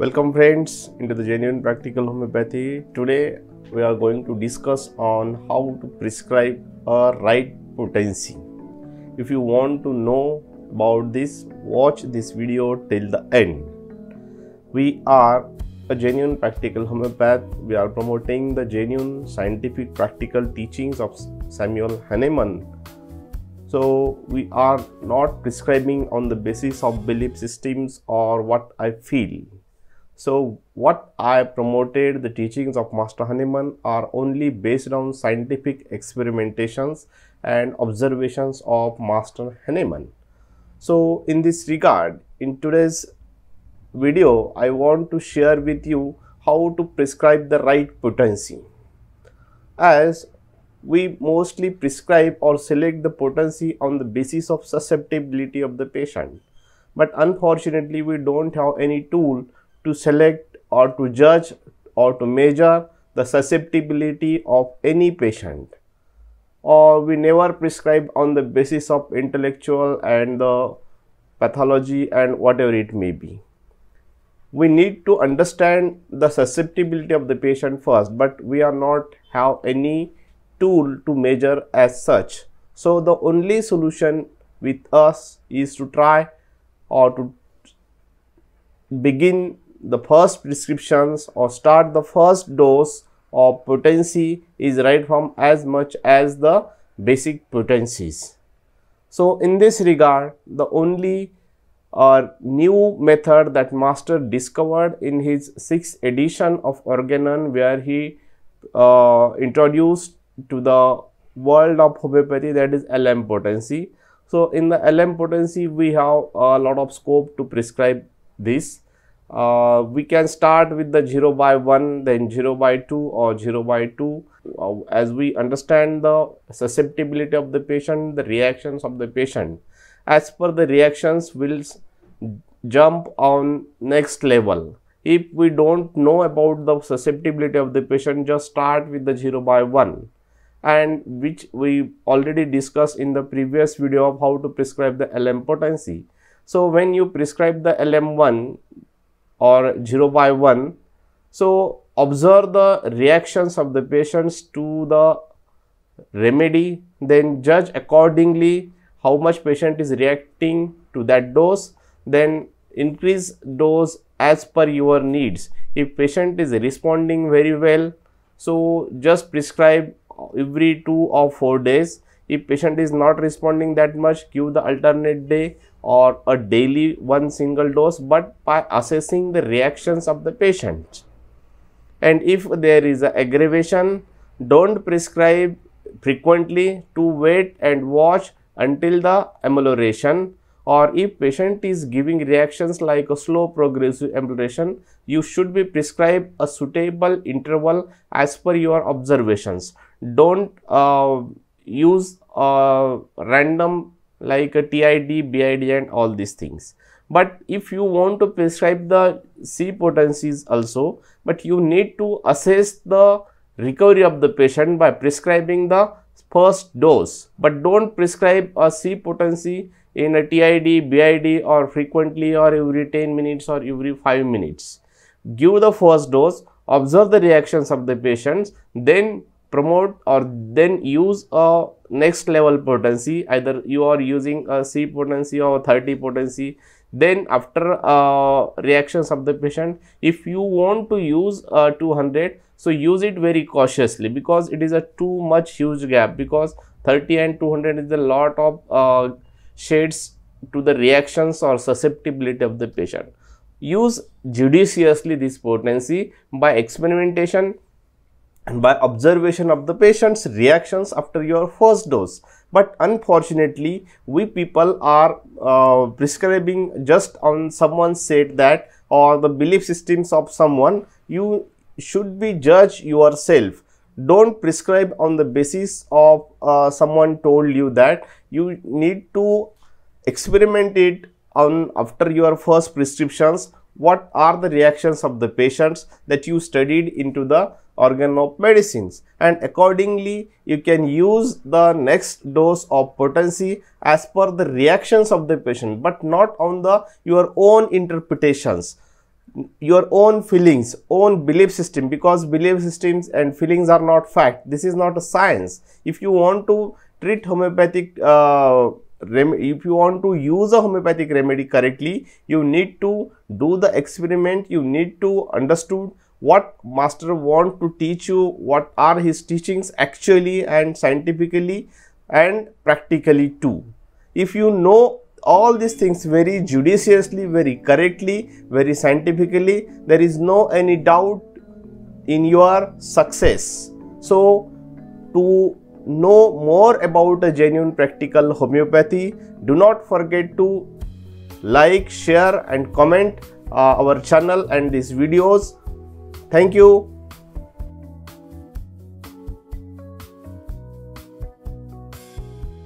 Welcome friends into the genuine practical homeopathy. Today we are going to discuss on how to prescribe a right potency. If you want to know about this, watch this video till the end. We are a genuine practical homeopath. We are promoting the genuine scientific practical teachings of Samuel Hahnemann so we are not prescribing on the basis of belief systems or what I feel. So what I promoted the teachings of Master Hahnemann are only based on scientific experimentations and observations of Master Hahnemann. So in this regard, in today's video, I want to share with you how to prescribe the right potency. As we mostly prescribe or select the potency on the basis of susceptibility of the patient. But unfortunately, we don't have any tool to select or to judge or to measure the susceptibility of any patient or we never prescribe on the basis of intellectual and the pathology and whatever it may be. We need to understand the susceptibility of the patient first, but we are not have any tool to measure as such. So, the only solution with us is to try or to begin the first prescriptions or start the first dose of potency is right from as much as the basic potencies. So, in this regard the only uh, new method that master discovered in his sixth edition of Organon where he uh, introduced to the world of homeopathy that is LM potency. So, in the LM potency we have a lot of scope to prescribe this. Uh, we can start with the 0 by 1 then 0 by 2 or 0 by 2 uh, as we understand the susceptibility of the patient the reactions of the patient. As per the reactions will jump on next level. If we don't know about the susceptibility of the patient just start with the 0 by 1 and which we already discussed in the previous video of how to prescribe the LM potency. So, when you prescribe the LM1 or 0 by 1, so observe the reactions of the patients to the remedy, then judge accordingly how much patient is reacting to that dose, then increase dose as per your needs. If patient is responding very well, so just prescribe every two or four days if patient is not responding that much give the alternate day or a daily one single dose but by assessing the reactions of the patient. And if there is a aggravation don't prescribe frequently to wait and watch until the amelioration. Or if patient is giving reactions like a slow progressive amelioration you should be prescribed a suitable interval as per your observations. Don't uh, use uh, random like a TID, BID and all these things. But if you want to prescribe the C potencies also, but you need to assess the recovery of the patient by prescribing the first dose. But don't prescribe a C potency in a TID, BID or frequently or every 10 minutes or every 5 minutes. Give the first dose, observe the reactions of the patients, then promote or then use a next level potency either you are using a C potency or 30 potency. Then after uh, reactions of the patient if you want to use uh, 200 so use it very cautiously because it is a too much huge gap because 30 and 200 is a lot of uh, shades to the reactions or susceptibility of the patient. Use judiciously this potency. By experimentation and by observation of the patient's reactions after your first dose. But unfortunately, we people are uh, prescribing just on someone said that or the belief systems of someone, you should be judge yourself. Don't prescribe on the basis of uh, someone told you that you need to experiment it on after your first prescriptions what are the reactions of the patients that you studied into the Organon of medicines? And accordingly you can use the next dose of potency as per the reactions of the patient but not on the your own interpretations your own feelings own belief system because belief systems and feelings are not fact. This is not a science. If you want to treat homeopathic uh, if you want to use a homeopathic remedy correctly you need to do the experiment you need to understood what master want to teach you what are his teachings actually and scientifically and practically too. If you know all these things very judiciously very correctly very scientifically there is no any doubt in your success. So to know more about a genuine practical homeopathy do not forget to like share and comment uh, our channel and these videos. Thank you